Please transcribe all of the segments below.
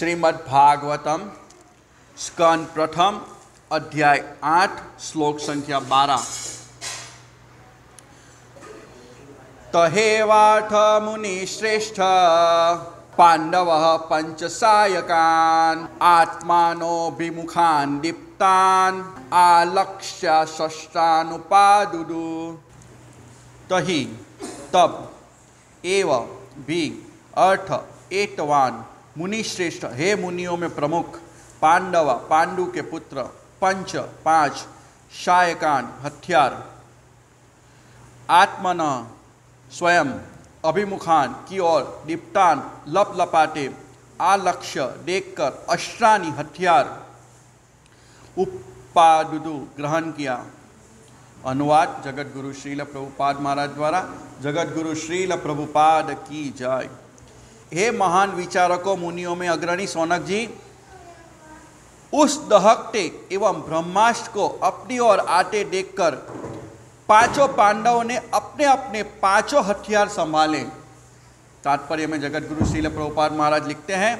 श्रीमद् भागवतम प्रथम अध्याय आठ, श्लोक संख्या बारह। तहेवाठ मुनि श्रेष्ठ पांडव पंचसायकान, आत्मानोभिमुखान दीप्तान, आलक्ष्य षष्टानुपादुदु तही तब एव भी अर्थ एतवान मुनि श्रेष्ठ हे मुनियों में प्रमुख, पांडव, पांडु के पुत्र, पंच, पाँच, शायकान, हथियार, आत्मन, स्वयं, अभिमुखान की ओर दीप्तान लप लपाटे, आलक्ष्य, देखकर, अश्रानी, हथियार, उपादुदु ग्रहण किया। अनुवाद जगत गुरु श्रील प्रभुपाद महाराज द्वारा। जगत गुरु श्रील प्रभुपाद की जय। हे महान विचारकों, मुनियों में अग्रणी सोनक जी, उस दहकते एवं ब्रह्मास्त्र को अपनी ओर आते देखकर पाँचों पांडवों ने अपने अपने पाँचों हथियार संभाले। तात्पर्य में जगत गुरु श्रील प्रभुपाद महाराज लिखते हैं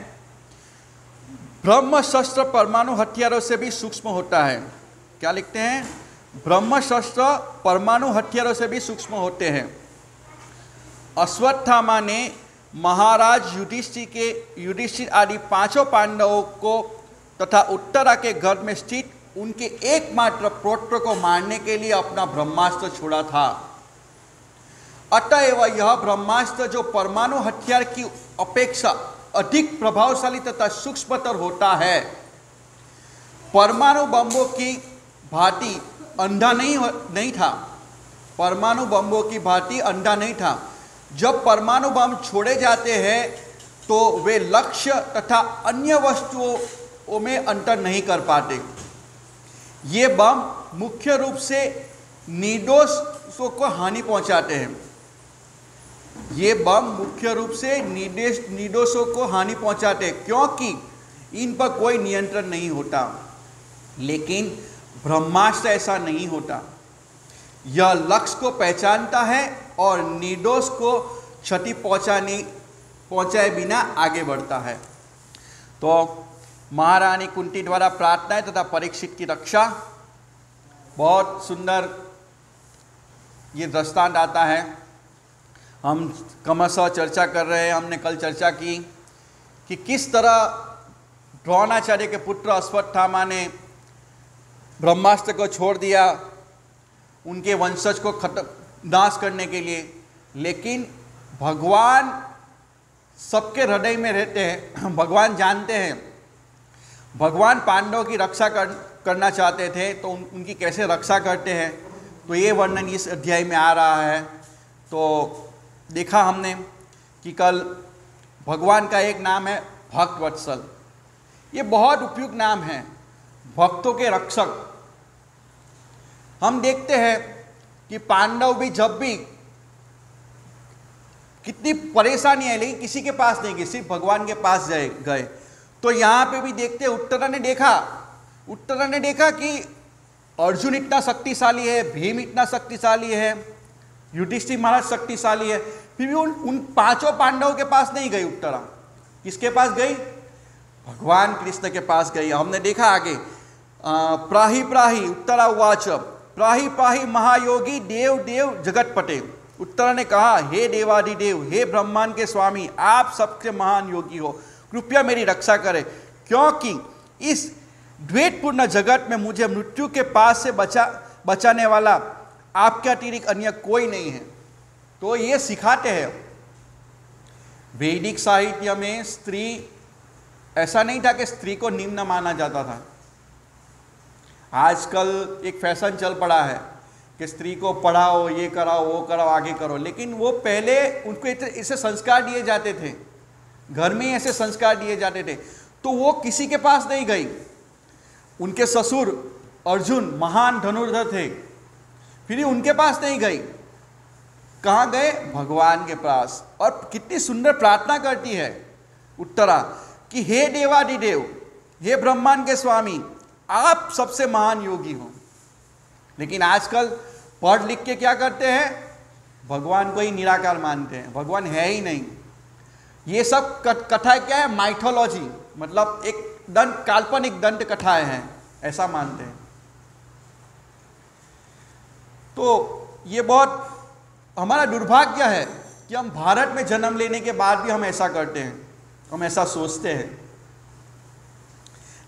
ब्रह्म शस्त्र परमाणु हथियारों से भी सूक्ष्म होता है। क्या लिखते हैं? ब्रह्म शस्त्र परमाणु हथियारों से भी सूक्ष्म होते हैं। अश्वत्थामा ने महाराज युधिष्ठिर के, युधिष्ठिर आदि पाँचों पांडवों को तथा उत्तरा के घर में स्थित उनके एकमात्र पौत्र को मारने के लिए अपना ब्रह्मास्त्र छोड़ा था। अतएव यह ब्रह्मास्त्र जो परमाणु हथियार की अपेक्षा अधिक प्रभावशाली तथा सूक्ष्मतर होता है। परमाणु बम्बों की भांति अंधा नहीं नहीं था। परमाणु बम्बों की भांति अंधा नहीं था। जब परमाणु बम छोड़े जाते हैं तो वे लक्ष्य तथा अन्य वस्तुओं में अंतर नहीं कर पाते। ये बम मुख्य रूप से निर्दोषों को हानि पहुंचाते हैं। ये बम मुख्य रूप से निर्देश निर्दोषों को हानि पहुंचाते हैं, क्योंकि इन पर कोई नियंत्रण नहीं होता। लेकिन ब्रह्मास्त्र ऐसा नहीं होता। यह लक्ष्य को पहचानता है और निर्दोष को क्षति पहुँचाने, पहुँचाए बिना आगे बढ़ता है। तो महारानी कुंती द्वारा प्रार्थनाएँ तथा परीक्षित की रक्षा। बहुत सुंदर ये दृष्टांत आता है। हम क्रमशः चर्चा कर रहे हैं, हमने कल चर्चा की कि किस तरह द्रोणाचार्य के पुत्र अश्वत्थामा ने ब्रह्मास्त्र को छोड़ दिया, उनके वंशज को खत्म नाश करने के लिए। लेकिन भगवान सबके हृदय में रहते हैं भगवान जानते हैं। भगवान पांडवों की रक्षा कर करना चाहते थे तो उन, उनकी कैसे रक्षा करते हैं? तो ये वर्णन इस अध्याय में आ रहा है। तो देखा हमने कि कल भगवान का एक नाम है भक्त वत्सल ये बहुत उपयुक्त नाम है भक्तों के रक्षक। हम देखते हैं कि पांडव भी जब भी कितनी परेशानी है लेकिन किसी के पास नहीं गई, सिर्फ़ भगवान के पास गए गए। तो यहाँ पे भी देखते उत्तरा ने देखा, उत्तरा ने देखा कि अर्जुन इतना शक्तिशाली है, भीम इतना शक्तिशाली है, युधिष्ठिर महाराज शक्तिशाली है, फिर भी उन उन पाँचों पांडवों के पास नहीं गई उत्तरा। किसके पास गई? भगवान कृष्ण के पास गई। हमने देखा आगे प्राही प्राही, उत्तरा उवाच प्राही प्राही महायोगी देव देव जगत पटे उत्तरा ने कहा, हे देवादिदेव, हे ब्रह्मांड के स्वामी, आप सबसे महान योगी हो। कृपया मेरी रक्षा करें, क्योंकि इस द्वेतपूर्ण जगत में मुझे मृत्यु के पास से बचा, बचाने वाला आपके अतिरिक्त अन्य कोई नहीं है। तो ये सिखाते हैं। वैदिक साहित्य में स्त्री, ऐसा नहीं था कि स्त्री को निम्न माना जाता था। आजकल एक फ़ैशन चल पड़ा है कि स्त्री को पढ़ाओ, ये कराओ, वो कराओ, आगे करो। लेकिन वो पहले उनको ऐसे संस्कार दिए जाते थे। घर में ऐसे संस्कार दिए जाते थे। तो वो किसी के पास नहीं गई। उनके ससुर अर्जुन महान धनुर्धर थे। फिर उनके पास नहीं गई। कहाँ गए? भगवान के पास। और कितनी सुंदर प्रार्थना करती है उत्तरा कि हे देवादिदेव, हे ब्रह्मांड के स्वामी आप सबसे महान योगी हो। लेकिन आजकल पढ़ लिख के क्या करते हैं? भगवान को ही निराकार मानते हैं। भगवान है ही नहीं। ये सब कथा क्या है? माइथोलॉजी मतलब एक दंड, काल्पनिक दंड कथाएँ हैं। ऐसा मानते हैं। तो ये बहुत हमारा दुर्भाग्य है कि हम भारत में जन्म लेने के बाद भी हम ऐसा करते हैं। हम ऐसा सोचते हैं।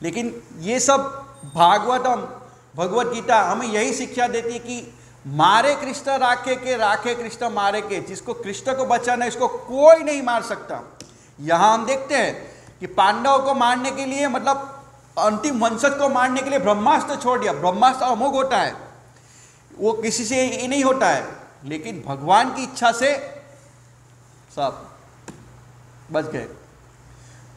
लेकिन ये सब भागवतम, भगवत गीता, हमें यही शिक्षा देती है कि मारे कृष्ण, राखे के, राखे कृष्ण, मारे के। जिसको कृष्ण को बचाना इसको कोई नहीं मार सकता। यहाँ हम देखते हैं कि पांडव को मारने के लिए मतलब अंतिम वंशज को मारने के लिए ब्रह्मास्त्र छोड़ दिया। ब्रह्मास्त्र अमोघ होता है। वो किसी से नहीं होता है। लेकिन भगवान की इच्छा से सब बच गए।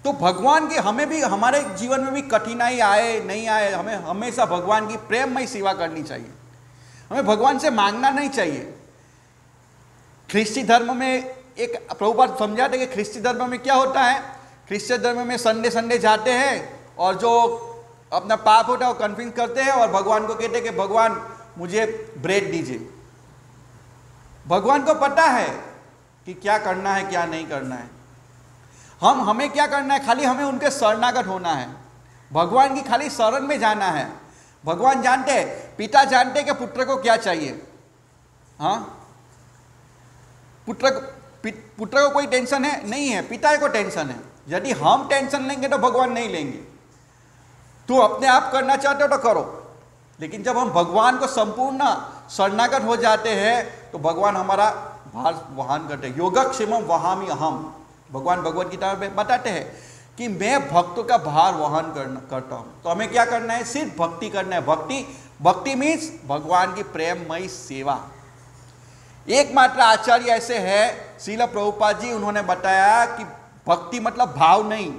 तो भगवान की हमें भी, हमारे जीवन में भी कठिनाई आए, नहीं आए, हमें हमेशा भगवान की प्रेममय सेवा करनी चाहिए। हमें भगवान से मांगना नहीं चाहिए। ख्रिस्ती धर्म में एक प्रभुपात समझाते कि ख्रिस्ती धर्म में क्या होता है? ख्रिस्ती धर्म में संडे संडे जाते हैं और जो अपना पाप होता है वो कन्फ्यूज़ करते हैं और भगवान को कहते हैं कि भगवान, मुझे ब्रेड दीजिए। भगवान को पता है कि क्या करना है, क्या नहीं करना है। हम, हमें क्या करना है? खाली हमें उनके शरणागत होना है। भगवान की खाली शरण में जाना है। भगवान जानते हैं, पिता जानते हैं कि पुत्र को क्या चाहिए। हाँ? पुत्र पुत्र को कोई टेंशन है? नहीं है। पिता को टेंशन है। यदि हम टेंशन लेंगे तो भगवान नहीं लेंगे। तो अपने आप करना चाहते हो तो करो। लेकिन जब हम भगवान को संपूर्ण शरणागत हो जाते हैं तो भगवान हमारा भार वहन करते योगक्षेम वहामी अहम। भगवान भगवत गीता में बताते हैं कि मैं भक्तों का भार वहन करना करता हूँ। तो हमें क्या करना है? सिर्फ़ भक्ति करना है। भक्ति भक्ति मीन्स भगवान की प्रेममयी सेवा। एकमात्र आचार्य ऐसे है, शीला प्रभुपाद जी, उन्होंने बताया कि भक्ति मतलब भाव नहीं।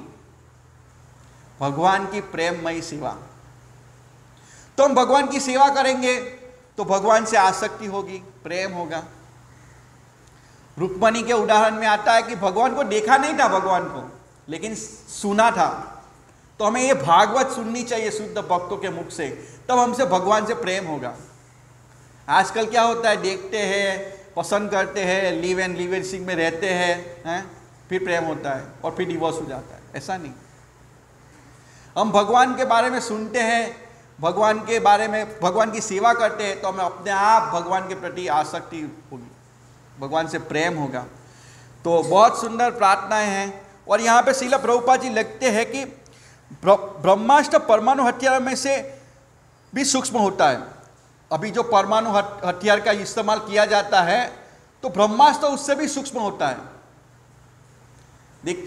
भगवान की प्रेममयी सेवा। तो हम भगवान की सेवा करेंगे तो भगवान से आसक्ति होगी, प्रेम होगा। रुक्मणी के उदाहरण में आता है कि भगवान को देखा नहीं था भगवान को, लेकिन सुना था। तो हमें ये भागवत सुननी चाहिए शुद्ध भक्तों के मुख से, तब हमसे भगवान से प्रेम होगा। आजकल क्या होता है, देखते हैं, पसंद करते हैं live and live and Singh में रहते हैं हैं, फिर प्रेम होता है और फिर डिवोर्स हो जाता है। ऐसा नहीं। हम भगवान के बारे में सुनते हैं, भगवान के बारे में, भगवान की सेवा करते हैं तो हमें अपने आप भगवान के प्रति आसक्ति होगी। भगवान से प्रेम होगा। तो बहुत सुंदर प्रार्थनाएँ हैं। और यहाँ पे शीला प्रभुपा जी लिखते हैं कि ब्रह्मास्त्र परमाणु हथियार में से भी सूक्ष्म होता है। अभी जो परमाणु हथियार का इस्तेमाल किया जाता है तो ब्रह्मास्त्र उससे भी सूक्ष्म होता है।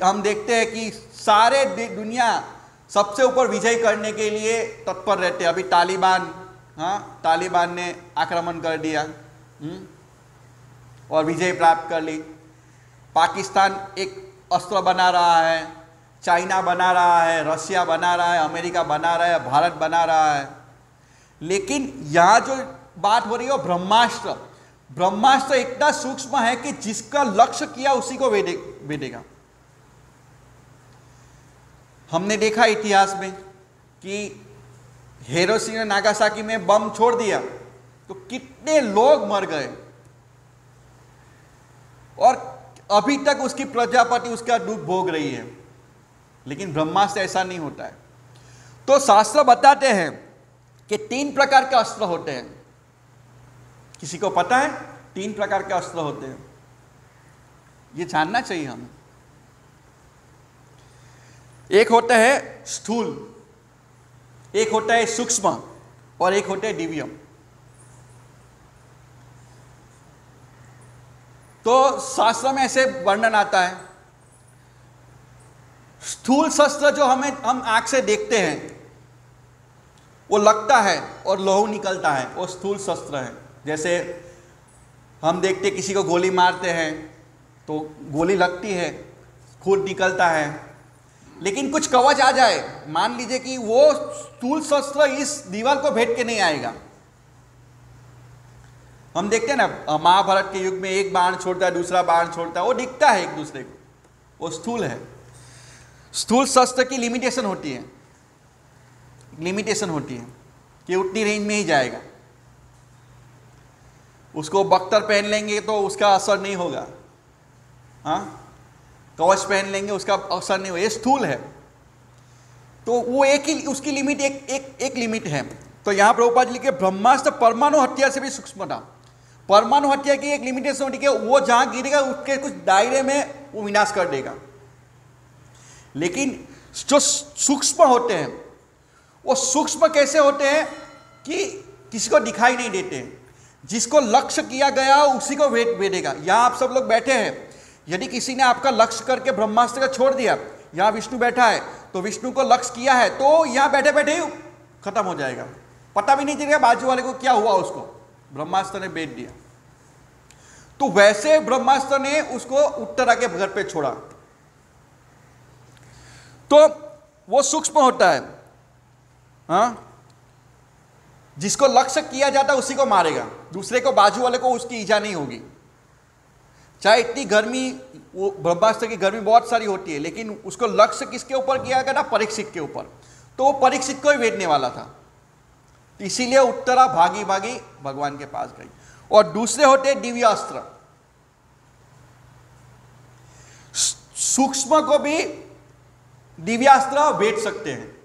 हम देखते हैं कि सारे दुनिया सबसे ऊपर विजय करने के लिए तत्पर रहते हैं। अभी तालिबान हाँ तालिबान ने आक्रमण कर दिया। हुँ? और विजय प्राप्त कर ली। पाकिस्तान एक अस्त्र बना रहा है, चाइना बना रहा है, रशिया बना रहा है, अमेरिका बना रहा है, भारत बना रहा है। लेकिन यहाँ जो बात हो रही है ब्रह्मास्त्र। ब्रह्मास्त्र इतना सूक्ष्म है कि जिसका लक्ष्य किया उसी को वेदे हमने देखा इतिहास में कि हेरोसी ने नागासाकी में बम छोड़ दिया तो कितने लोग मर गए। और अभी तक उसकी प्रजापति उसका दुख भोग रही है। लेकिन ब्रह्मास्त्र ऐसा नहीं होता है। तो शास्त्र बताते हैं कि तीन प्रकार के अस्त्र होते हैं। किसी को पता है? तीन प्रकार के अस्त्र होते हैं। ये जानना चाहिए हमें। एक होता है स्थूल, एक होता है सूक्ष्म, और एक होता है दिव्यम। तो शास्त्र में ऐसे वर्णन आता है। स्थूल शस्त्र जो हमें, हम आँख से देखते हैं, वो लगता है और लोहू निकलता है, वो स्थूल शस्त्र है। जैसे हम देखते किसी को गोली मारते हैं तो गोली लगती है, खून निकलता है। लेकिन कुछ कवच आ जाए, मान लीजिए कि वो स्थूल शस्त्र इस दीवार को भेट के नहीं आएगा। हम देखते हैं ना महाभारत के युग में एक बाण छोड़ता है, दूसरा बाण छोड़ता है, वो दिखता है एक दूसरे को। वो स्थूल है। स्थूल शस्त्र की लिमिटेशन होती है। लिमिटेशन होती है कि उतनी रेंज में ही जाएगा। उसको बख्तर पहन लेंगे तो उसका असर नहीं होगा। हाँ? कवच पहन लेंगे, उसका अवसर नहीं होगा। ये स्थूल है। तो वो एक ही, उसकी लिमिट एक एक एक लिमिट है। तो यहाँ पर जी लिखे, ब्रह्मास्त्र परमाणु हत्या से भी सूक्ष्म था। परमाणु हत्या की एक लिमिटेशन होती है वो जहाँ गिरेगा, उसके कुछ दायरे में वो विनाश कर देगा। लेकिन जो सूक्ष्म होते हैं, वो सूक्ष्म कैसे होते हैं कि किसी को दिखाई नहीं देते जिसको लक्ष्य किया गया, उसी को वेट भेदेगा। यहाँ आप सब लोग बैठे हैं। यदि किसी ने आपका लक्ष्य करके ब्रह्मास्त्र का छोड़ दिया, यहाँ विष्णु बैठा है तो विष्णु को लक्ष्य किया है तो यहाँ बैठे बैठे ही खत्म हो जाएगा। पता भी नहीं चलेगा, बाजू वाले को क्या हुआ उसको। ब्रह्मास्त्र ने बेच दिया। तो वैसे ब्रह्मास्त्र ने उसको उत्तरा के घर पे छोड़ा। तो वो सूक्ष्म होता है। हा? जिसको लक्ष्य किया जाता है, उसी को मारेगा। दूसरे को बाजू वाले को उसकी ईजा नहीं होगी। चाहे इतनी गर्मी, वो ब्रह्मास्त्र की गर्मी बहुत सारी होती है, लेकिन उसको लक्ष्य किसके ऊपर किया गया था? परीक्षित के ऊपर। तो वो परीक्षित को ही वेदने वाला था। इसीलिए उत्तरा भागी भागी भगवान के पास गई। और दूसरे होते दिव्यास्त्र। सूक्ष्म को भी दिव्यास्त्र बेच सकते हैं।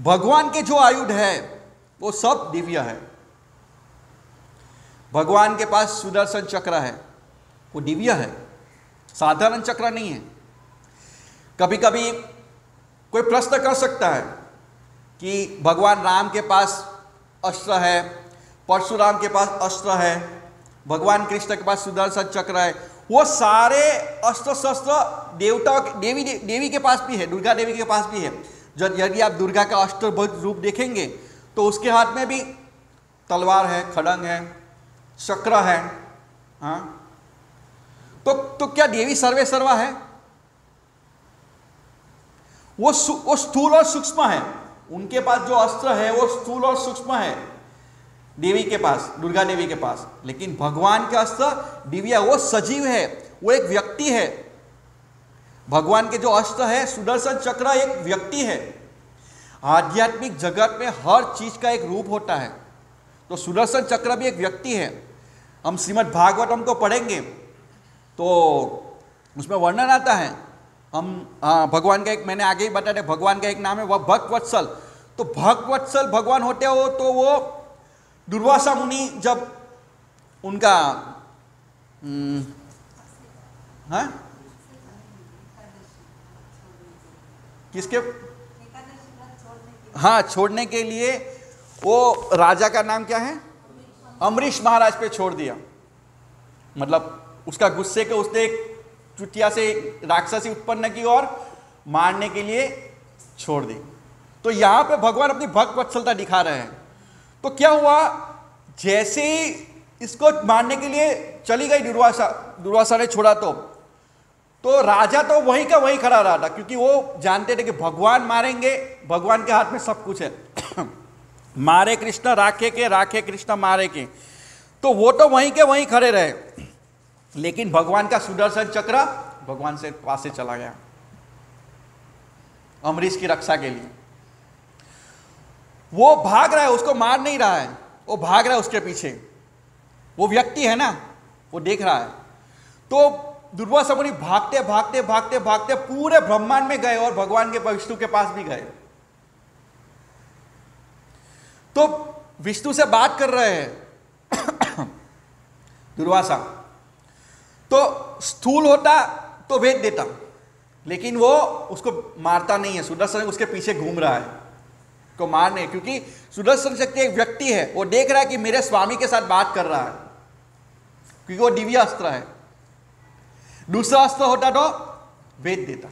भगवान के जो आयुध है, वो सब दिव्य है। भगवान के पास सुदर्शन चक्र है, वो दिव्य है। साधारण चक्र नहीं है। कभी कभी कोई प्रश्न कर सकता है कि भगवान राम के पास अस्त्र है परशुराम के पास अस्त्र है भगवान कृष्ण के पास सुदर्शन चक्र है वो सारे अस्त्र शस्त्र देवता देवी दे, देवी के पास भी है दुर्गा देवी के पास भी है। जब यदि आप दुर्गा का अस्त्र रूप देखेंगे तो उसके हाथ में भी तलवार है खड़ंग है चक्र है हाँ। तो तो क्या देवी सर्वे सर्वा है? वो वो स्थूल और सूक्ष्म है। उनके पास जो अस्त्र है, वो स्थूल और सूक्ष्म है। देवी के पास, दुर्गा देवी के पास। लेकिन भगवान का अस्त्र, दिव्या, वो सजीव है, वो एक व्यक्ति है। भगवान के जो अस्त्र है, सुदर्शन चक्र एक व्यक्ति है। आध्यात्मिक जगत में हर चीज़ का एक रूप होता है। तो सुदर्शन चक्र भी एक व्यक्ति है। हम श्रीमद भागवतम को पढ़ेंगे तो उसमें वर्णन आता है हम आ, भगवान का एक मैंने आगे ही बताया भगवान का एक नाम है वह भक्त वत्सल तो भक्त वत्सल भगवान होते हो तो वो दुर्वासा मुनि जब उनका हाँ? किसके? हाँ छोड़ने के लिए वो राजा का नाम क्या है? अमरीश महाराज पे छोड़ दिया। मतलब उसका गुस्से के उसने एक चुटिया से, राक्षसी उत्पन्न की और मारने के लिए छोड़ दी। तो यहाँ पे भगवान अपनी भक्त वत्सलता दिखा रहे हैं। तो क्या हुआ? जैसे ही इसको मारने के लिए चली गई दुर्वासा दुर्वासा ने छोड़ा तो। तो राजा तो वहीं का वहीं खड़ा रहा था, क्योंकि वो जानते थे कि भगवान मारेंगे, भगवान के हाथ में सब कुछ है। मारे कृष्ण, राखे के, राखे कृष्ण, मारे के। तो वो तो वहीं के वहीं खड़े रहे। लेकिन भगवान का सुदर्शन चक्र भगवान से पास से चला गया। अमरीश की रक्षा के लिए। वो भाग रहा है, उसको मार नहीं रहा है। वो भाग रहा है उसके पीछे। वो व्यक्ति है ना, वो देख रहा है। तो दुर्वासा मुनि भागते भागते भागते भागते पूरे ब्रह्मांड में गए और भगवान के, विष्णु के पास भी गए। तो विष्णु से बात कर रहे हैं। दुर्वासा तो स्थूल होता तो भेज देता। लेकिन वो उसको मारता नहीं है। सुदर्शन उसके पीछे घूम रहा है को मारने क्योंकि सुदर्शन शक्ति एक व्यक्ति है, वो देख रहा है कि मेरे स्वामी के साथ बात कर रहा है, क्योंकि वो दिव्य अस्त्र है। दूसरा अस्त्र होता तो भेद देता।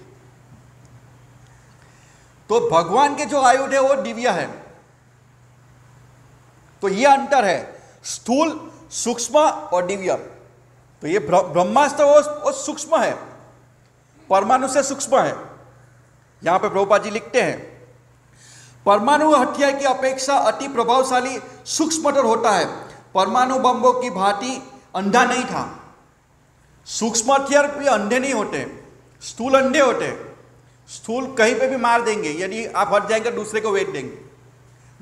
तो भगवान के जो आयुध है, वो दिव्य है। तो ये अंतर है, स्थूल, सूक्ष्म और दिव्य। तो ये ब्रह्मास्त्र वो, वो सूक्ष्म है। परमाणु से सूक्ष्म है। यहाँ पे प्रभुपा जी लिखते हैं परमाणु हथियार की अपेक्षा अति प्रभावशाली सूक्ष्म होता है। परमाणु बम्बों की भांति अंधा नहीं था। सूक्ष्म हथियार भी अंधे नहीं होते स्थूल अंधे होते। स्थूल कहीं पे भी मार देंगे यदि आप हट जाएँगे दूसरे को वेट देंगे।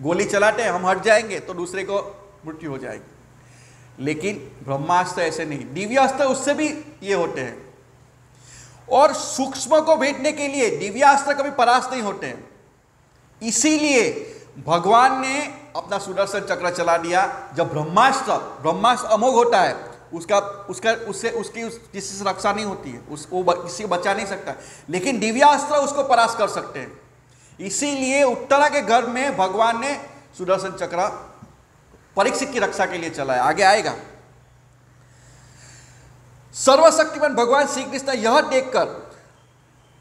गोली चलाते हैं हम हट जाएँगे तो दूसरे को मृत्यु हो जाएगी। लेकिन ब्रह्मास्त्र ऐसे नहीं दिव्यास्त्र उससे भी ये होते हैं। और सूक्ष्म को भेजने के लिए दिव्यास्त्र कभी परास्त नहीं होते हैं। इसीलिए भगवान ने अपना सुदर्शन चक्र चला दिया। जब ब्रह्मास्त्र ब्रह्मास्त्र अमोघ होता है उसका उसका उससे उसकी उस, किसी से रक्षा नहीं होती है उस वो किसी बचा नहीं सकता। लेकिन दिव्यास्त्र उसको परास्त कर सकते हैं। इसीलिए उत्तरा के घर में भगवान ने सुदर्शन चक्र परीक्षित की रक्षा के लिए चलाया आगे आएगा। सर्वशक्तिमान भगवान श्री कृष्ण यह देखकर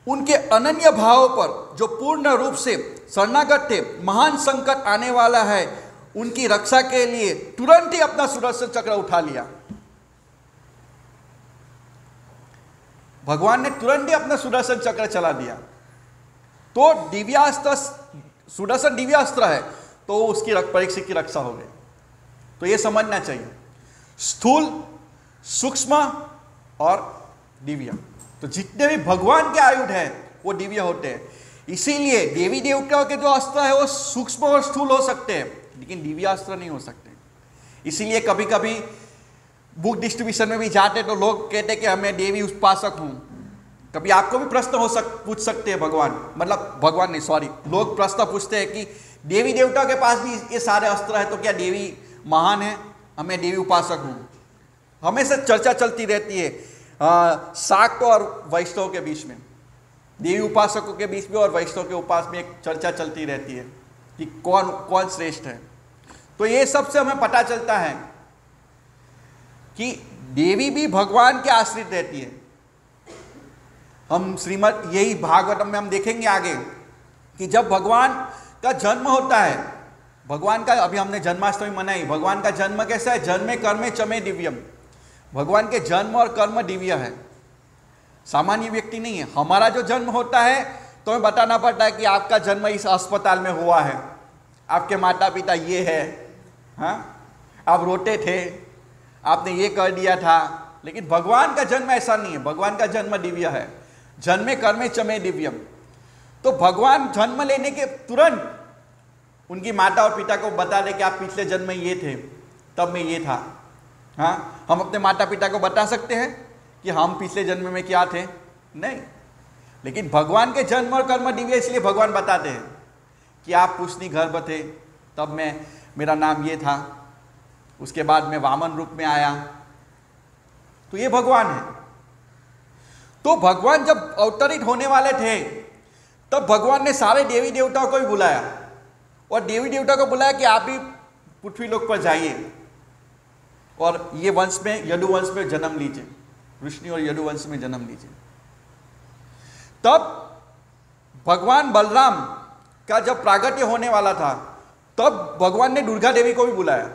उनके अनन्य भाव पर जो पूर्ण रूप से शरणागत थे, महान संकट आने वाला है, उनकी रक्षा के लिए तुरंत ही अपना सुदर्शन चक्र उठा लिया। भगवान ने तुरंत ही अपना सुदर्शन चक्र चला दिया। तो दिव्यास्त्र, सुदर्शन दिव्यास्त्र है तो उसकी परीक्षा की रक्षा हो गई। तो ये समझना चाहिए। स्थूल, सूक्ष्म और दिव्य। तो जितने भी भगवान के आयुध हैं, वो दिव्य होते हैं। इसीलिए देवी देवताओं के जो अस्त्र है, वो सूक्ष्म और स्थूल हो सकते हैं, लेकिन दिव्य अस्त्र नहीं हो सकते। इसीलिए कभी कभी बुक डिस्ट्रीब्यूशन में भी जाते तो लोग कहते कि हमें देवी उपासक हूँ। कभी आपको भी प्रश्न हो सक, पूछ सकते हैं भगवान। मतलब भगवान नहीं सॉरी लोग प्रश्न पूछते हैं कि देवी देवता के पास भी ये सारे अस्त्र है तो क्या देवी महान है, हमें देवी उपासक हूँ। हमेशा चर्चा चलती रहती है शाक्त और वैष्णव के बीच में। देवी उपासकों के बीच में और वैष्णव के उपास में एक चर्चा चलती रहती है कि कौन कौन श्रेष्ठ है। तो ये सबसे हमें पता चलता है कि देवी भी भगवान के आश्रित रहती है। हम श्रीमद, यही भागवतम में हम देखेंगे आगे कि जब भगवान का जन्म होता है भगवान का, अभी हमने जन्माष्टमी मनाई। भगवान का जन्म कैसा है? जन्मे कर्मे चमे दिव्यम। भगवान के जन्म और कर्म दिव्य है। सामान्य व्यक्ति नहीं है। हमारा जो जन्म होता है तो हमें बताना पड़ता है कि आपका जन्म इस अस्पताल में हुआ है। आपके माता पिता ये है हाँ? आप रोते थे, आपने ये कर दिया था, लेकिन भगवान का जन्म ऐसा नहीं है। भगवान का जन्म दिव्य है। जन्मे कर्मे चमे दिव्यम। तो भगवान जन्म लेने के तुरंत उनकी माता और पिता को बता दे कि आप पिछले जन्म में ये थे, तब में ये था। हाँ? हम अपने माता पिता को बता सकते हैं कि हम पिछले जन्म में क्या थे? नहीं। लेकिन भगवान के जन्म और कर्म दिव्य, इसलिए भगवान बताते हैं कि आप पुष्णि गर्भ थे, तब मैं, मेरा नाम ये था। उसके बाद मैं वामन रूप में आया। तो ये भगवान है। तो भगवान जब अवतरित होने वाले थे, तब भगवान ने सारे देवी देवताओं को भी बुलाया। और देवी देवता को बुलाया कि आप भी पृथ्वी लोक पर जाइए। और ये वंश में, यदु वंश में जन्म लीजिए। विष्णु और यदु वंश में जन्म लीजिए। तब भगवान बलराम का जब प्रागट्य होने वाला था, तब भगवान ने दुर्गा देवी को भी बुलाया।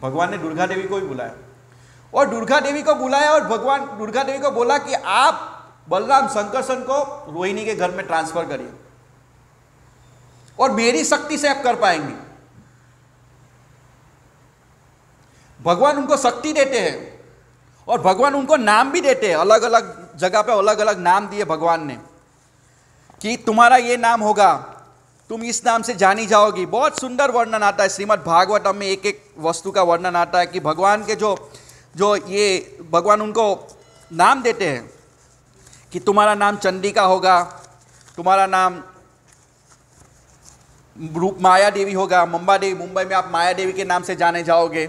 भगवान ने दुर्गा देवी को भी बुलाया। और दुर्गा देवी को बुलाया और भगवान दुर्गा देवी को बोला कि आप बलराम शंकरसन को रोहिणी के घर में ट्रांसफ़र करिए। और मेरी शक्ति से आप कर पाएँगे। भगवान उनको शक्ति देते हैं और भगवान उनको नाम भी देते हैं। अलग अलग जगह पे अलग अलग नाम दिए भगवान ने कि तुम्हारा ये नाम होगा, तुम इस नाम से जानी जाओगी। बहुत सुंदर वर्णन आता है, श्रीमद् भागवतम में एक एक वस्तु का वर्णन आता है कि भगवान के जो जो ये भगवान उनको नाम देते हैं कि तुम्हारा नाम चंडिका होगा, तुम्हारा नाम रूप माया देवी होगा, मुंबा देवी, मुंबई में आप माया देवी के नाम से जाने जाओगे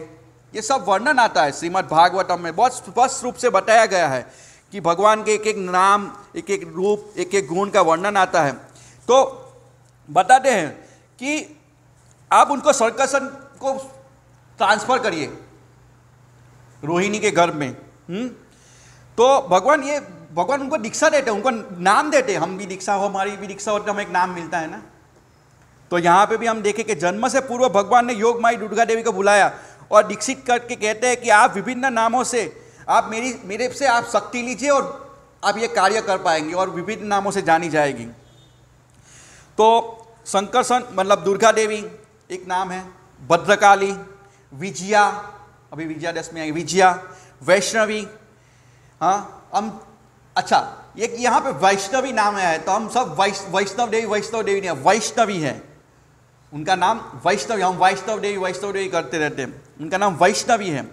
ये सब वर्णन आता है श्रीमद् भागवतम में बहुत स्पष्ट रूप से बताया गया है कि भगवान के एक एक नाम एक एक रूप एक एक गुण का वर्णन आता है तो बताते हैं कि आप उनको सर्कसन को ट्रांसफ़र करिए रोहिणी के घर में हुँ? हम्म? तो भगवान ये, भगवान उनको दीक्षा देते हैं, उनको नाम देते हैं हम भी दीक्षा हो, हमारी भी दीक्षा होती है हमें एक नाम मिलता है ना तो यहाँ पे भी हम देखें कि जन्म से पूर्व भगवान ने योग माई दुर्गा देवी को बुलाया और दीक्षित करके कहते हैं कि आप विभिन्न नामों से, आप मेरी, मेरे से आप शक्ति लीजिए और आप ये कार्य कर पाएँगे और विभिन्न नामों से जानी जाएगी। तो शंकरसन मतलब दुर्गा देवी, एक नाम है, भद्रकाली, विजया, अभी विजया विजयादशमी आई, विजया, वैष्णवी हाँ हम अच्छा एक यहाँ पे वैष्णवी नाम है तो हम सब वैष्णव देवी वैष्णव देवी नहीं वैष्णवी है। उनका नाम वैष्णव, हम वैष्णव देवी वैष्णव देवी करते रहते हैं। उनका नाम वैष्णवी है।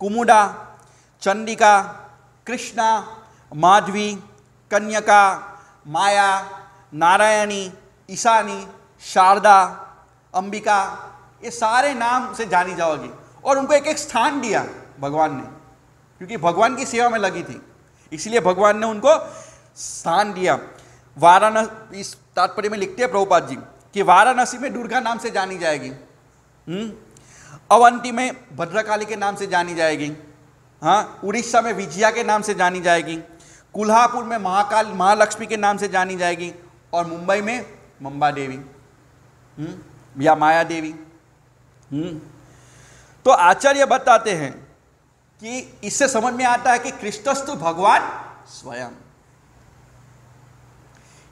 कुमुडा चंडिका, कृष्णा, माधवी, कन्यका, माया, नारायणी, ईशानी, शारदा, अंबिका, ये सारे नाम से जानी जाओगी। और उनको एक एक स्थान दिया भगवान ने, क्योंकि भगवान की सेवा में लगी थी। इसलिए भगवान ने उनको स्थान दिया। वाराणसी, इस तात्पर्य में लिखते हैं प्रभुपाद जी कि वाराणसी में दुर्गा नाम से जानी जाएगी। हम्म? अवंती में भद्रकाली के नाम से जानी जाएगी। हाँ? उड़ीसा में विजया के नाम से जानी जाएगी। कोल्हापुर में महाकाल, महालक्ष्मी के नाम से जानी जाएगी। और मुंबई में मंबा देवी। हम्म? या माया देवी। हम्म? तो आचार्य बताते हैं कि इससे समझ में आता है कि कृष्णस्तु भगवान स्वयं।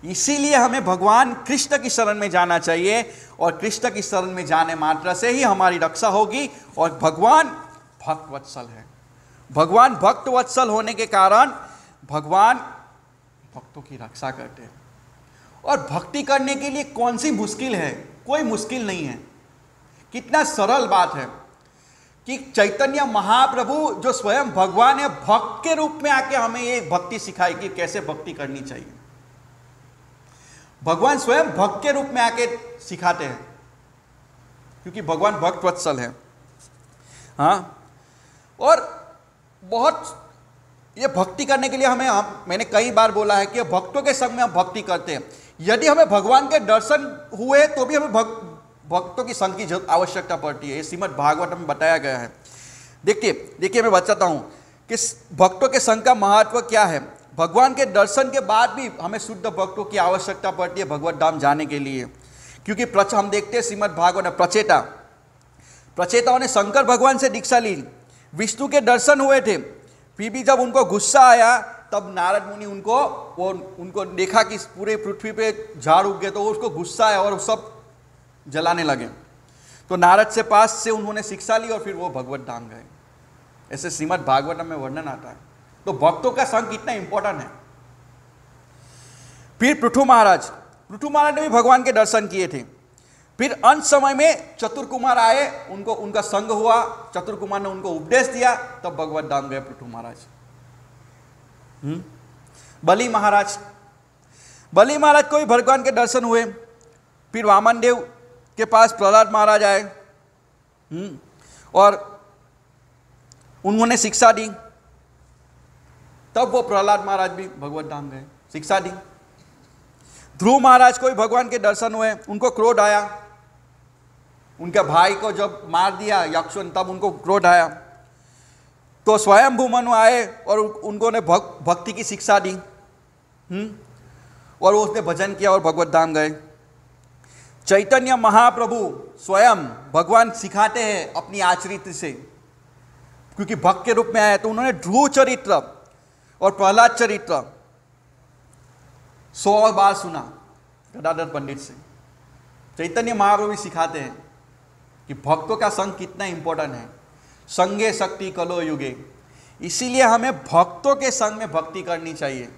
इसीलिए हमें भगवान कृष्ण की शरण में जाना चाहिए और कृष्ण की शरण में जाने मात्र से ही हमारी रक्षा होगी और भगवान भक्त वत्सल है। भगवान भक्त वत्सल होने के कारण भगवान भक्तों की रक्षा करते हैं। और भक्ति करने के लिए कौन सी मुश्किल है? कोई मुश्किल नहीं है। कितना सरल बात है कि चैतन्य महाप्रभु जो स्वयं भगवान है, भक्त के रूप में आके हमें ये भक्ति सिखाई कि कैसे भक्ति करनी चाहिए। भगवान स्वयं भक्त के रूप में आके सिखाते हैं। क्योंकि भगवान भक्त वत्सल है। हाँ? और बहुत ये भक्ति करने के लिए हमें, हम, मैंने कई बार बोला है कि भक्तों के संग में हम भक्ति करते हैं। यदि हमें भगवान के दर्शन हुए तो भी हमें भक्त भक्तों की संघ की आवश्यकता पड़ती है। ये श्रीमद भागवत में बताया गया है। देखिए देखिए मैं बताता हूँ कि भक्तों के संघ का महत्व क्या है? भगवान के दर्शन के बाद भी हमें शुद्ध भक्तों की आवश्यकता पड़ती है भगवत धाम जाने के लिए। क्योंकि प्रच, हम देखते हैं श्रीमद भागवत में प्रचेता। प्रचेताओं ने शंकर भगवान से दीक्षा ली। विष्णु के दर्शन हुए थे। फिर भी जब उनको गुस्सा आया, तब नारद मुनि उनको, वो उनको देखा कि पूरे पृथ्वी पे झाड़ उग गए तो उसको गुस्सा आया और सब जलाने लगे। तो नारद से पास से उन्होंने शिक्षा ली और फिर वो भगवत धाम गए। ऐसे श्रीमद भागवत में वर्णन आता है। तो भक्तों का संग कितना इंपॉर्टेंट है। फिर पृथु महाराज पृथु महाराज ने भी भगवान के दर्शन किए थे। फिर अंत समय में चतुर कुमार आए, उनको, उनका संग हुआ चतुर कुमार ने उनको उपदेश दिया, तब भगवत धाम गए पृथु महाराज। हम्म? बलि महाराज बलि महाराज को भी भगवान के दर्शन हुए। फिर वामन देव के पास प्रहलाद महाराज आए। हम्म? और उन्होंने शिक्षा दी। तब वो प्रहलाद महाराज भी भगवत धाम गए। शिक्षा दी। ध्रुव महाराज को भी भगवान के दर्शन हुए उनको क्रोध आया। उनके भाई को जब मार दिया यक्षवन तब उनको क्रोध आया। तो स्वयं भूमनु आए और उनको ने भक, भक्ति की शिक्षा दी। हम्म? और उसने भजन किया और भगवत धाम गए। चैतन्य महाप्रभु स्वयं भगवान सिखाते हैं अपनी आचरित से। क्योंकि भक्त के रूप में आए तो उन्होंने ध्रुव चरित्र और प्रहलाद चरित्र, सौ और बार सुना, गदाधर पंडित से। चैतन्य महाप्रभु सिखाते हैं कि भक्तों का संग कितना इंपॉर्टेंट है। संगे शक्ति, कलो युगे। इसीलिए हमें भक्तों के संग में भक्ति करनी चाहिए।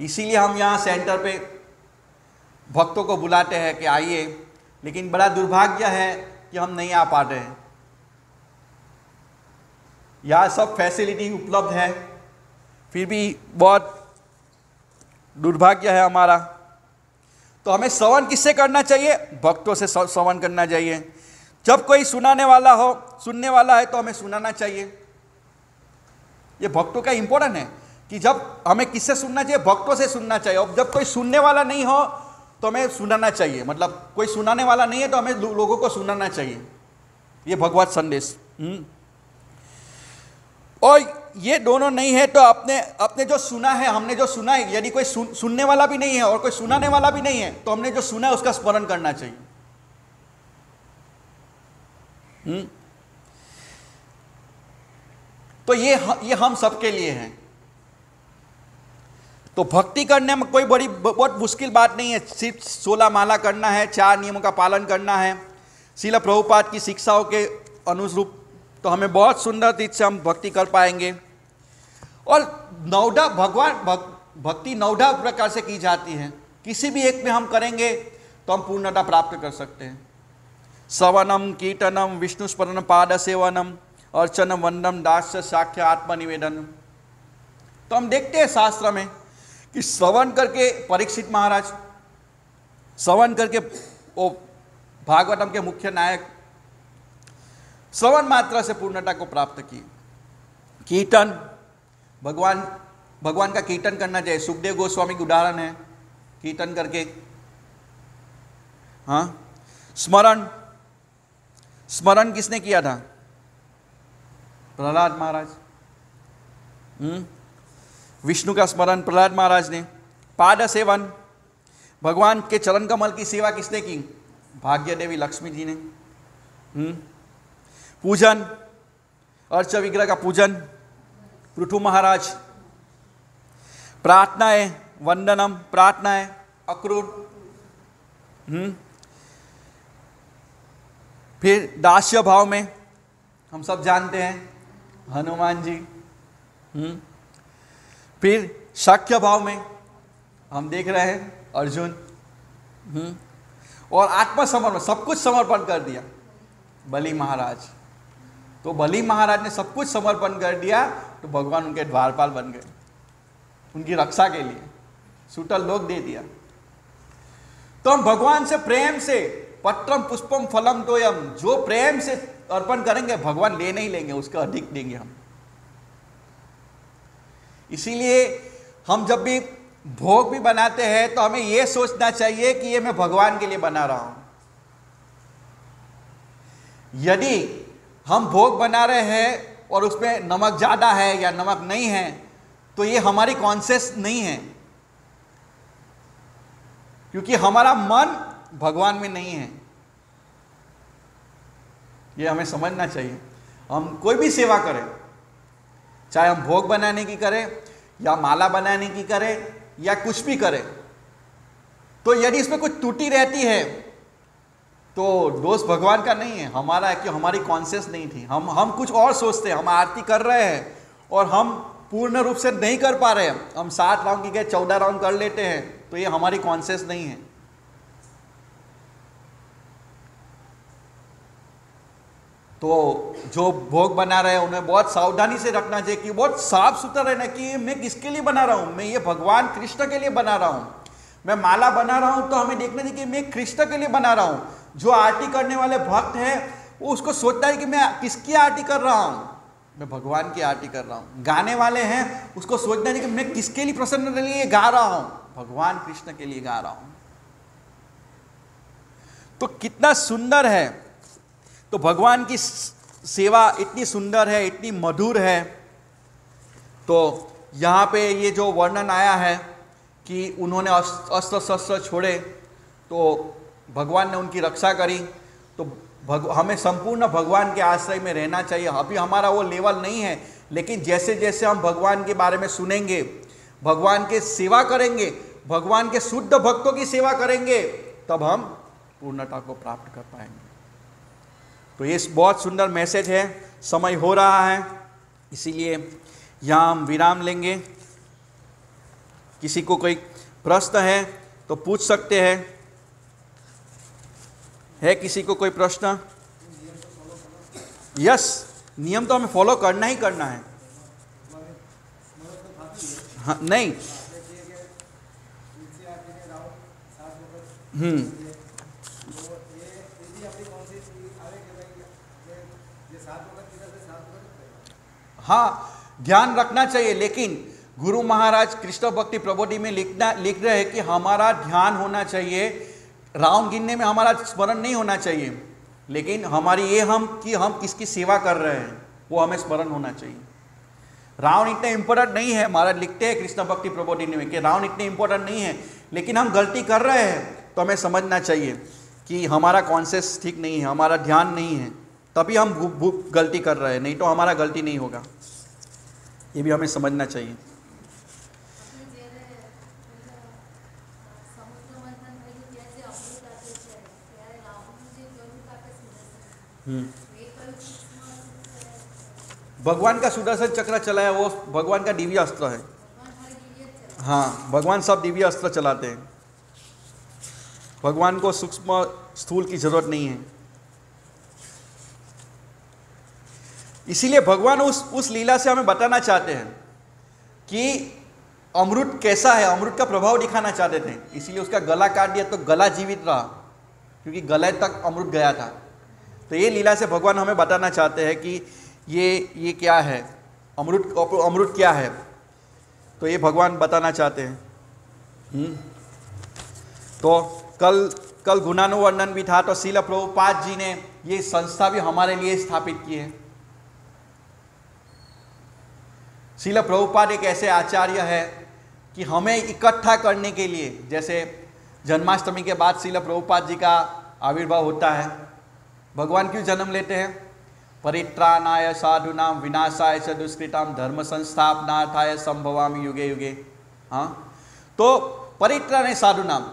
इसीलिए हम यहाँ सेंटर पे भक्तों को बुलाते हैं कि आइए, लेकिन बड़ा दुर्भाग्य है कि हम नहीं आ पा रहे हैं। यहाँ सब फैसिलिटी उपलब्ध है। फिर भी बहुत दुर्भाग्य है हमारा। तो हमें श्रवण किससे करना चाहिए? भक्तों से श्रवण करना चाहिए। जब कोई सुनाने वाला हो, सुनने वाला है तो हमें सुनाना चाहिए। ये भक्तों का इंपॉर्टेंट है कि जब हमें किससे सुनना चाहिए? भक्तों से सुनना चाहिए। और जब कोई सुनने वाला नहीं हो तो हमें सुनाना चाहिए। मतलब कोई सुनाने वाला नहीं है तो हमें लोगों को सुनाना चाहिए। ये भगवत संदेश। हम्म। और ये दोनों नहीं है तो अपने अपने जो सुना है हमने जो सुना है यदि कोई सुन, सुनने वाला भी नहीं है और कोई सुनाने वाला भी नहीं है तो हमने जो सुना है उसका स्मरण करना चाहिए हुँ? हम्म? तो ये ये हम सबके लिए हैं तो भक्ति करने में कोई बड़ी बहुत मुश्किल बात नहीं है सिर्फ़ सोलह माला करना है चार नियमों का पालन करना है शिला प्रभुपाद की शिक्षाओं के अनुरूप तो हमें बहुत सुंदर रीत से हम भक्ति कर पाएँगे। और नौडा भगवान भक, भक्ति नौडा प्रकार से की जाती है। किसी भी एक में हम करेंगे तो हम पूर्णता प्राप्त कर सकते हैं। सवनम कीर्तनम विष्णु स्मरण पाद सेवनम अर्चन वंदम दास साख्य आत्मनिवेदन। तो हम देखते हैं शास्त्र में कि श्रवण करके परीक्षित महाराज श्रवण करके वो भागवतम के मुख्य नायक श्रवण मात्रा से पूर्णता को प्राप्त किए कीर्तन, भगवान भगवान का कीर्तन करना चाहिए। सुखदेव गोस्वामी की उदाहरण है। कीर्तन करके हाँ? स्मरण स्मरण किसने किया था? प्रहलाद महाराज। हम्म? विष्णु का स्मरण प्रहलाद महाराज ने। पाद सेवन, भगवान के चरण कमल की सेवा किसने की? भाग्य देवी लक्ष्मी जी ने। हम्म? पूजन, अर्च विग्रह का पूजन पृथु महाराज। प्रार्थनाएँ, वंदनम, प्रार्थनाएँ, अक्रूर। हम्म। फिर दास्य भाव में हम सब जानते हैं, हनुमान जी। हम्म। फिर शाक्य भाव में हम देख रहे हैं, अर्जुन। हम्म। और आत्मसमर्पण, सब कुछ समर्पण कर दिया, बलि महाराज। तो बलि महाराज ने सब कुछ समर्पण कर दिया तो भगवान उनके द्वारपाल बन गए, उनकी रक्षा के लिए, सुटल लोग दे दिया। तो हम भगवान से प्रेम से, पत्रम पुष्पम फलम तोयम जो प्रेम से अर्पण करेंगे, भगवान ले नहीं लेंगे, उसका अधिक देंगे हम। इसीलिए हम जब भी भोग भी बनाते हैं तो हमें यह सोचना चाहिए कि ये मैं भगवान के लिए बना रहा हूँ। यदि हम भोग बना रहे हैं और उसमें नमक ज़्यादा है या नमक नहीं है तो ये हमारी कॉन्शियस नहीं है। क्योंकि हमारा मन भगवान में नहीं है। ये हमें समझना चाहिए। हम कोई भी सेवा करें, चाहे हम भोग बनाने की करें, या माला बनाने की करें, या कुछ भी करें तो यदि इसमें कुछ त्रुटि रहती है तो दोष भगवान का नहीं है। हमारा है कि हमारी कॉन्शियस नहीं थी। हम हम कुछ और सोचते हैं। हम आरती कर रहे हैं और हम पूर्ण रूप से नहीं कर पा रहे हैं। हम सात राउंड की गए, चौदह राउंड कर लेते हैं। तो ये हमारी कॉन्शियस नहीं है। तो जो भोग बना रहे हैं, उन्हें बहुत सावधानी से रखना चाहिए कि बहुत साफ़ सुथरा रहना कि मैं किसके लिए बना रहा हूँ? मैं ये भगवान कृष्ण के लिए बना रहा हूँ। मैं माला बना रहा हूँ तो हमें देखना चाहिए कि मैं कृष्ण के लिए बना रहा हूँ। जो आरती करने वाले भक्त हैं, वो उसको सोचता है कि मैं किसकी आरती कर रहा हूँ? मैं भगवान की आरती कर रहा हूँ। गाने वाले हैं, उसको सोचना चाहिए कि मैं किसके लिए प्रसन्न के लिए गा रहा हूँ? भगवान कृष्ण के लिए गा रहा हूँ। तो कितना सुंदर है। तो भगवान की सेवा इतनी सुंदर है, इतनी मधुर है। तो यहाँ पे ये जो वर्णन आया है कि उन्होंने अस्त्र शस्त्र छोड़े तो भगवान ने उनकी रक्षा करी तो भग, हमें संपूर्ण भगवान के आश्रय में रहना चाहिए। अभी हमारा वो लेवल नहीं है, लेकिन जैसे जैसे हम भगवान के बारे में सुनेंगे, भगवान के सेवा करेंगे, भगवान के शुद्ध भक्तों की सेवा करेंगे, तब हम पूर्णता को प्राप्त कर पाएँगे। तो ये बहुत सुंदर मैसेज है, समय हो रहा है, इसीलिए यहाँ हम विराम लेंगे। किसी को कोई प्रश्न है तो पूछ सकते हैं। है किसी को कोई प्रश्न? यस नियम तो हमें फॉलो करना ही करना है। हाँ नहीं। हम्म। हाँ ध्यान रखना चाहिए, लेकिन गुरु महाराज कृष्ण भक्ति प्रबोधि में लिखना, लिख रहे हैं कि हमारा ध्यान होना चाहिए। राउंड गिनने में हमारा स्मरण नहीं होना चाहिए। लेकिन हमारी ये हम कि हम किसकी सेवा कर रहे हैं, वो हमें स्मरण होना चाहिए। रावण इतने इंपॉर्टेंट नहीं है हमारा लिखते हैं कृष्ण भक्ति प्रबोधि में कि रावण इतने इंपॉर्टेंट नहीं है, लेकिन हम गलती कर रहे हैं तो हमें समझना चाहिए कि हमारा कॉन्शियस ठीक नहीं है, हमारा ध्यान नहीं है, तभी हम गलती कर रहे हैं, नहीं तो हमारा गलती नहीं होगा। ये भी हमें समझना चाहिए। भगवान का सुदर्शन चक्र चलाया, वो भगवान का दिव्य अस्त्र है। हाँ भगवान सब दिव्य अस्त्र चलाते हैं। भगवान को सूक्ष्म स्थूल की ज़रूरत नहीं है। इसीलिए भगवान उस उस लीला से हमें बताना चाहते हैं कि अमृत कैसा है, अमृत का प्रभाव दिखाना चाहते थे। इसीलिए उसका गला काट दिया तो गला जीवित रहा, क्योंकि गले तक अमृत गया था। तो ये लीला से भगवान हमें बताना चाहते हैं कि ये ये क्या है? अमृत अमृत क्या है? तो ये भगवान बताना चाहते हैं। हम्म। तो कल कल गुणानुवर्णन भी था तो शिल प्रभुपाद जी ने ये संस्था भी हमारे लिए स्थापित की है। शिल प्रभुपाद एक ऐसे आचार्य है कि हमें इकट्ठा करने के लिए, जैसे जन्माष्टमी के बाद शिल प्रभुपाद जी का आविर्भाव होता है। भगवान क्यों जन्म लेते हैं? परित्राणाय साधुनाम विनाशाय च दुष्कृताम धर्म संस्थापनार्थाय संभवामी युगे युगे। हाँ? तो परित्राण साधु नाम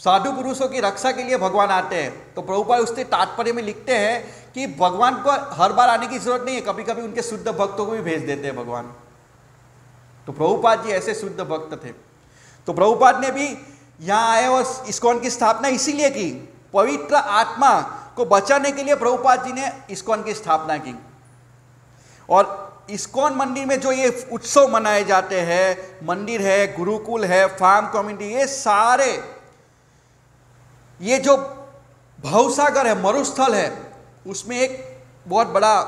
साधु पुरुषों की रक्षा के लिए भगवान आते हैं। तो प्रभुपाल उसके तात्पर्य में लिखते हैं कि भगवान को हर बार आने की ज़रूरत नहीं है। कभी कभी उनके शुद्ध भक्तों को भी भेज देते हैं भगवान। तो प्रभुपाद जी ऐसे शुद्ध भक्त थे। तो प्रभुपाद ने भी यहाँ आए और इस्कॉन की स्थापना इसीलिए की। पवित्र आत्मा को बचाने के लिए प्रभुपाद जी ने इस्कॉन की स्थापना की। और इस्कॉन मंदिर में जो ये उत्सव मनाए जाते हैं, मंदिर है, गुरुकुल है, फार्म कम्युनिटी, ये सारे, ये जो भवसागर है, मरुस्थल है, उसमें एक बहुत बड़ा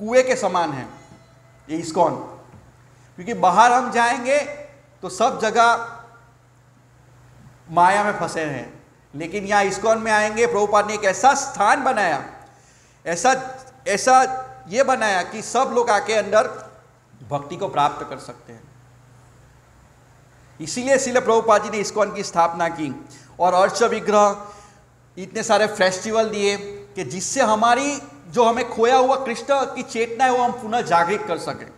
कुएँ के समान है, ये इस्कॉन। क्योंकि बाहर हम जाएँगे तो सब जगह माया में फंसे हैं। लेकिन यहाँ इस्कॉन में आएँगे, प्रभुपाद ने एक ऐसा स्थान बनाया, ऐसा ऐसा ये बनाया कि सब लोग आके अंदर भक्ति को प्राप्त कर सकते हैं। इसीलिए इसीलिए प्रभुपाद जी ने इस्कॉन की स्थापना की और अर्च विग्रह इतने सारे फेस्टिवल दिए कि जिससे हमारी, जो हमें खोया हुआ कृष्ण की चेतना है, वो हम पुनः जागृत कर सकें।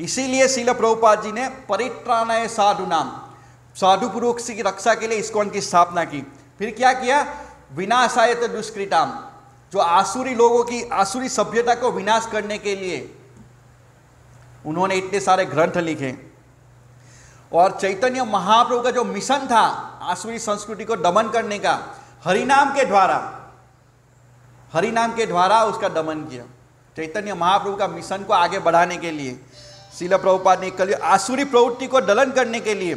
इसीलिए शिल प्रभुपाद जी ने परित्राणय साधु नाम साधु पुरुष की रक्षा के लिए इस्कॉन की स्थापना की। फिर क्या किया? विनाशायत दुष्कृताम, जो आसुरी लोगों की, आसुरी सभ्यता को विनाश करने के लिए उन्होंने इतने सारे ग्रंथ लिखे। और चैतन्य महाप्रभु का जो मिशन था, आसुरी संस्कृति को दमन करने का, हरिनाम के द्वारा, हरिनाम के द्वारा उसका दमन किया। चैतन्य महाप्रभु का मिशन को आगे बढ़ाने के लिए, शिला प्रभुपाद ने कल आसुरी प्रवृत्ति को दलन करने के लिए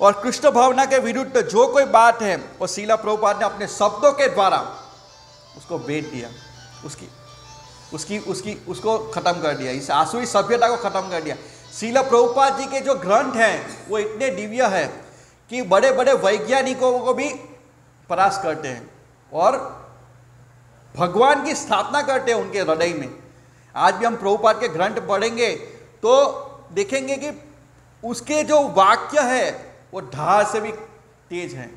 और कृष्ण भावना के विरुद्ध जो कोई बात है, वो शिला प्रभुपाद ने अपने शब्दों के द्वारा उसको बेच दिया, उसकी उसकी उसकी, उसको खत्म कर दिया, इस आसुरी सभ्यता को खत्म कर दिया। शिला प्रभुपाद जी के जो ग्रंथ हैं, वो इतने दिव्य है कि बड़े बड़े वैज्ञानिकों को भी परास करते हैं और भगवान की स्थापना करते हैं उनके हृदय में। आज भी हम प्रभुपाद के ग्रंथ पढ़ेंगे तो देखेंगे कि उसके जो वाक्य है वो ढाल से भी तेज हैं।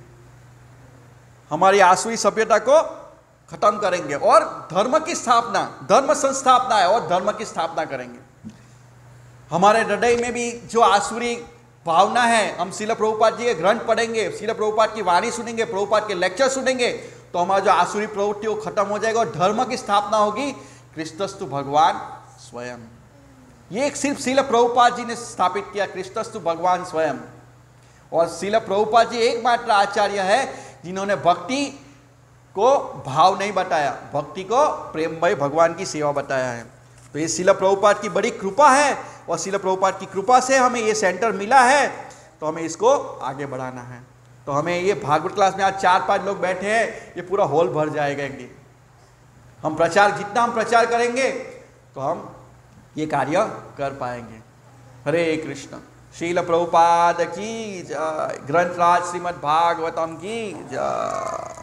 हमारी आसुरी सभ्यता को खत्म करेंगे और धर्म की स्थापना, धर्म संस्थापना है और धर्म की स्थापना करेंगे। हमारे हृदय में भी जो आसुरी भावना है, हम शिल प्रभुपाद जी के ग्रंथ पढ़ेंगे शिल प्रभुपाद की वाणी सुनेंगे, प्रभुपाद के लेक्चर सुनेंगे तो हमारा जो आसुरी प्रवृत्ति वो खत्म हो जाएगा और धर्म की स्थापना होगी। क्रिस्तस्तु भगवान स्वयं। ये सिर्फ़ शिल प्रभुपाद जी ने स्थापित किया, क्रिस्तस्तु भगवान स्वयं। और शिल प्रभुपाद जी एकमात्र आचार्य है, जिन्होंने भक्ति को भाव नहीं बताया। भक्ति को प्रेममय भगवान की सेवा बताया है। तो ये शिल प्रभुपाद की बड़ी कृपा है और शिल प्रभुपाद की कृपा से हमें ये सेंटर मिला है तो हमें इसको आगे बढ़ाना है। तो हमें ये भागवत क्लास में आज चार पाँच लोग बैठे हैं, ये पूरा हॉल भर जाएगा एक दिन हम प्रचार, जितना हम प्रचार करेंगे तो हम ये कार्य कर पाएँगे। हरे कृष्ण। शील प्रभुपाद की ग्रंथराज श्रीमद भागवतम की जय